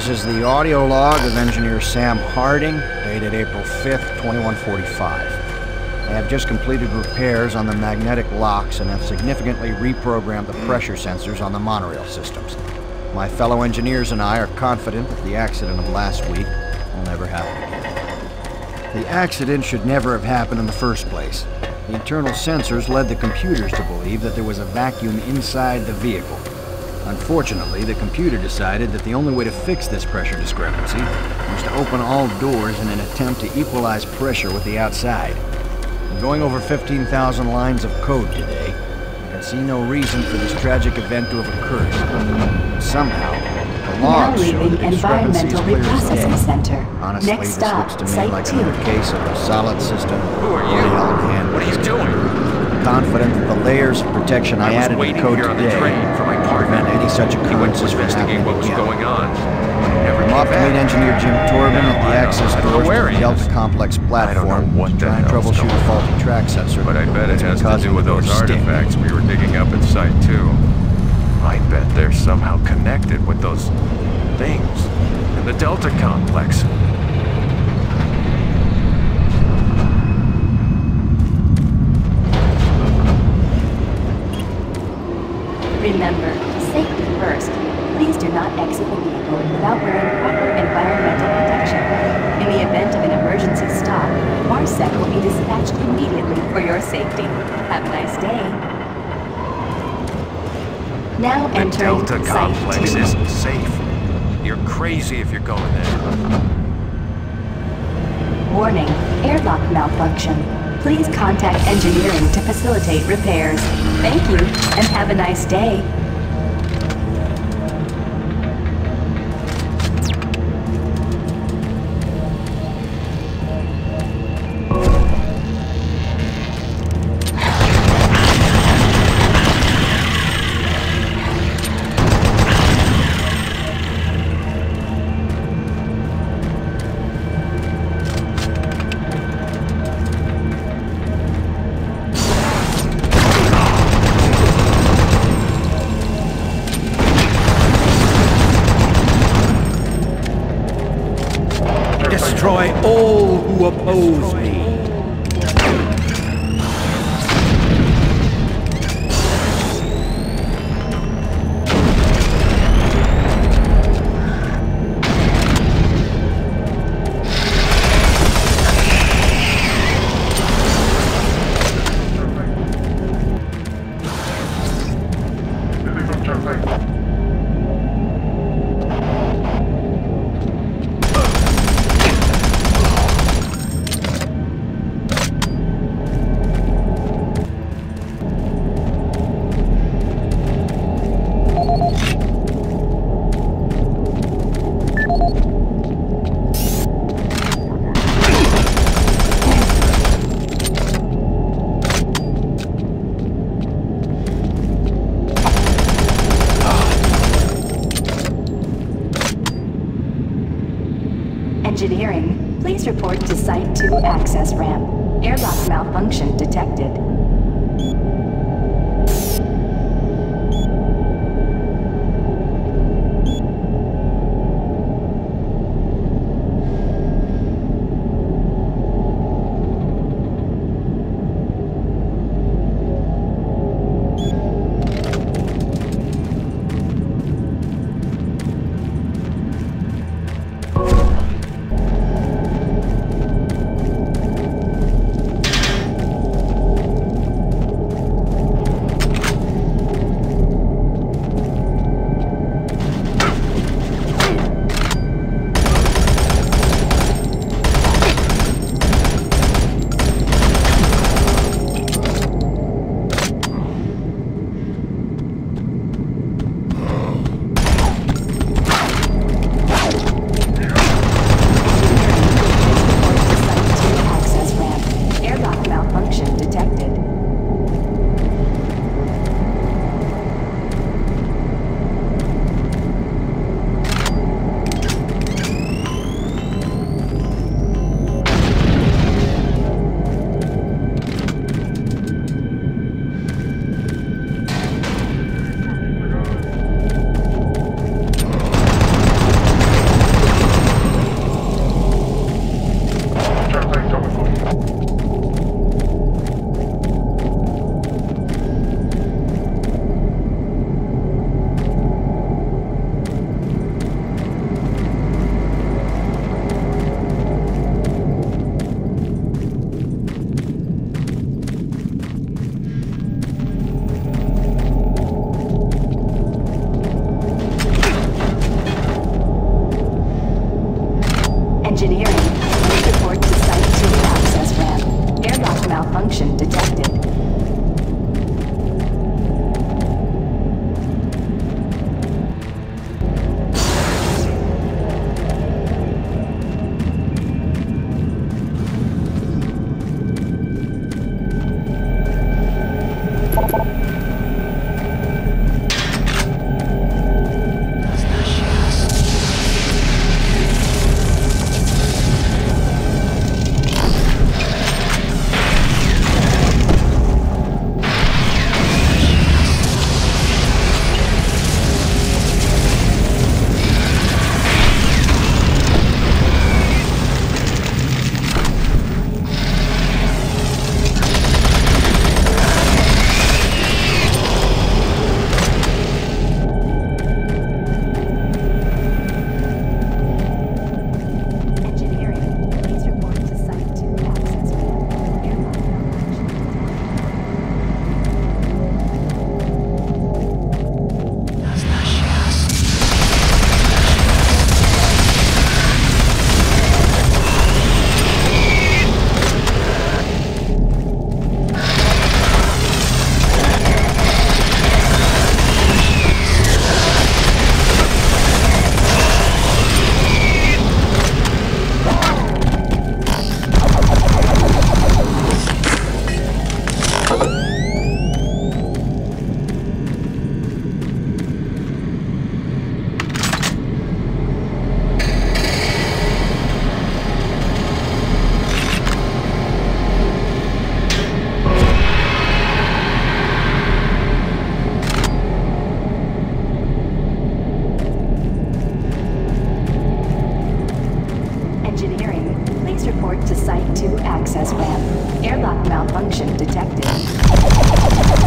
This is the audio log of engineer Sam Harding, dated April 5th, 2145. I have just completed repairs on the magnetic locks and have significantly reprogrammed the pressure sensors on the monorail systems. My fellow engineers and I are confident that the accident of last week will never happen again. The accident should never have happened in the first place. The internal sensors led the computers to believe that there was a vacuum inside the vehicle. Unfortunately, the computer decided that the only way to fix this pressure discrepancy was to open all doors in an attempt to equalize pressure with the outside. Going over 15,000 lines of code today, I can see no reason for this tragic event to have occurred. Somehow, the Now logs show leaving the discrepancy is Environmental clear as Reprocessing day. Center. Honestly, Next this stop, looks to me Site like 2. another case of a solid system. Who are you? well. What are you doing? Confident that the layers of protection I, I added to waiting code the today train for my partner. prevent any such He went to occurrences from happening what was again. going on. Never I'm came off to back. engineer Jim Now at the access I don't know doors to the Delta. Complex platform what to try and troubleshoot a faulty track sensor. But I bet it has to do with the those to sting. artifacts we were digging up at Site 2. I bet they're somehow connected with those things in the Delta Complex. Remember, safety first. Please do not exit the vehicle without wearing proper environmental protection. In the event of an emergency stop, MARSEC will be dispatched immediately for your safety. Have a nice day. Now enter The entering Delta Site Complex 2. isn't safe. You're crazy if you're going there. Warning, airlock malfunction. Please contact engineering to facilitate repairs. Thank you, and have a nice day. All please report to Site 2 access ramp. Airlock malfunction detected. report to Site 2 access ramp. Airlock malfunction detected.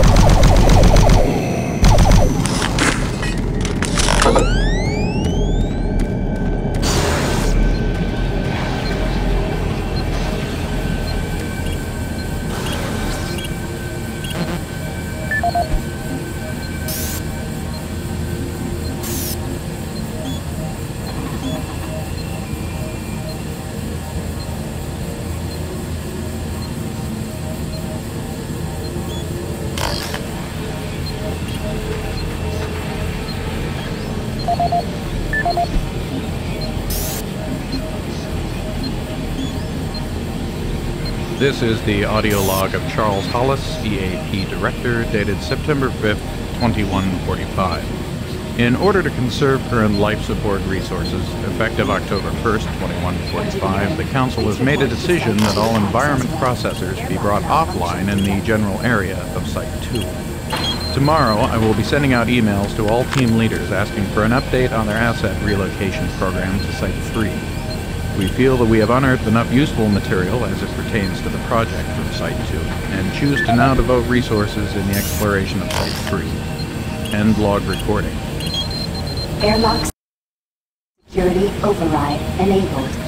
This is the audio log of Charles Hollis, EAP Director, dated September 5th, 2145. In order to conserve current life support resources, effective October 1st, 2145, the Council has made a decision that all environment processors be brought offline in the general area of Site 2. Tomorrow, I will be sending out emails to all team leaders asking for an update on their asset relocation program to Site 3. We feel that we have unearthed enough useful material as it pertains to the project from Site 2, and choose to now devote resources in the exploration of Site 3. End log recording. Airlock security override enabled.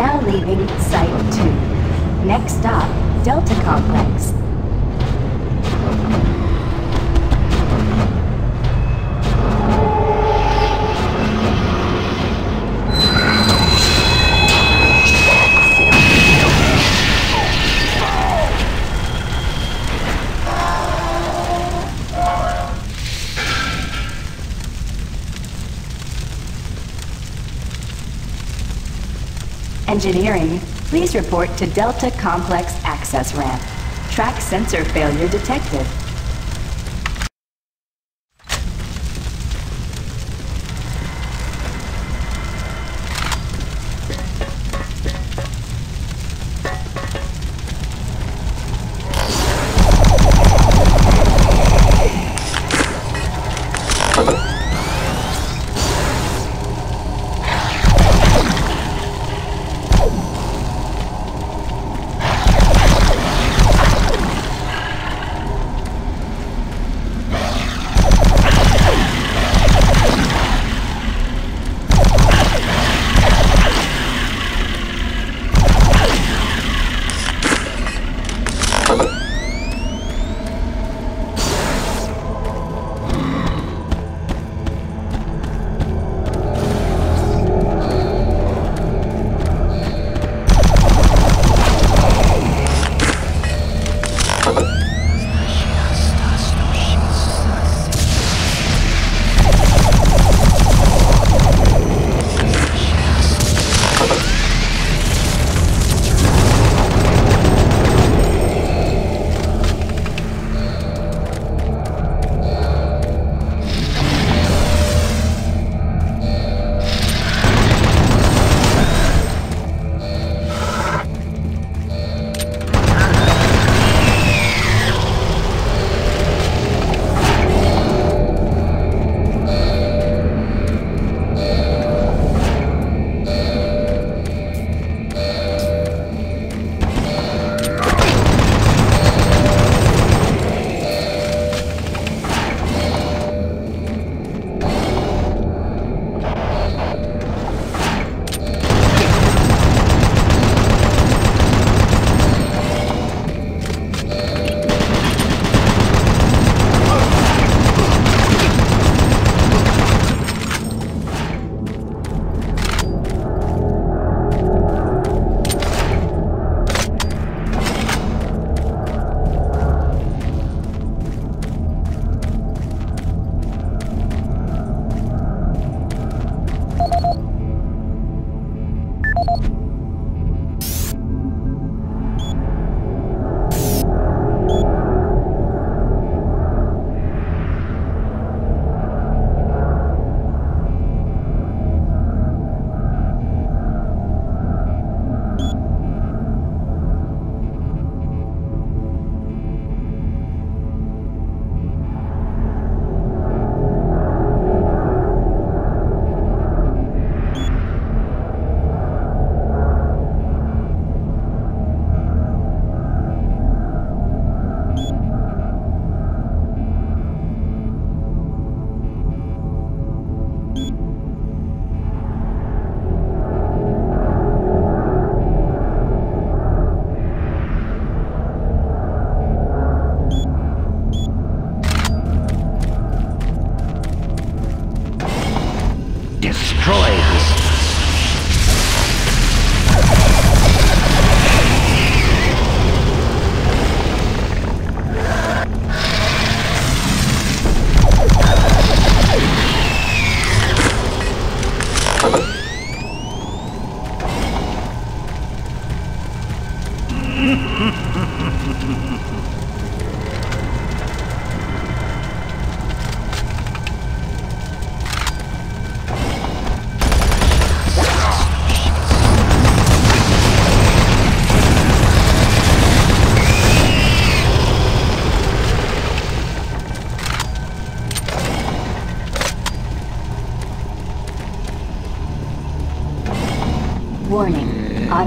Now leaving Site 2. Next stop, Delta Complex. Engineering, please report to Delta Complex access ramp. Track sensor failure detected.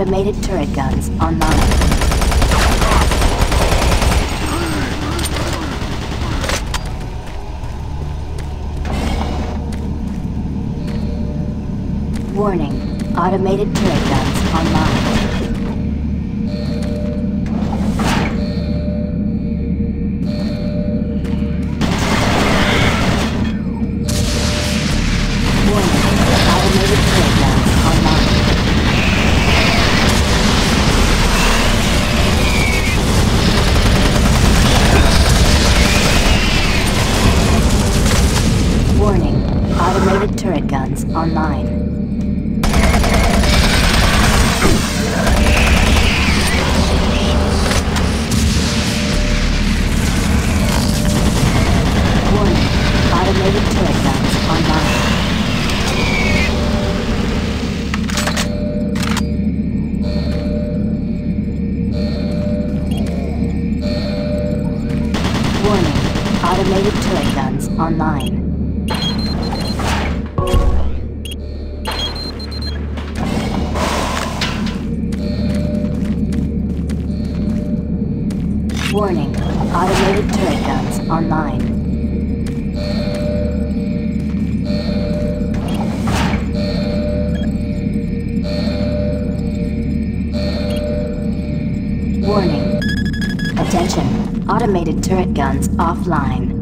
automated turret guns online. Warning, automated turret guns. automated turret guns offline.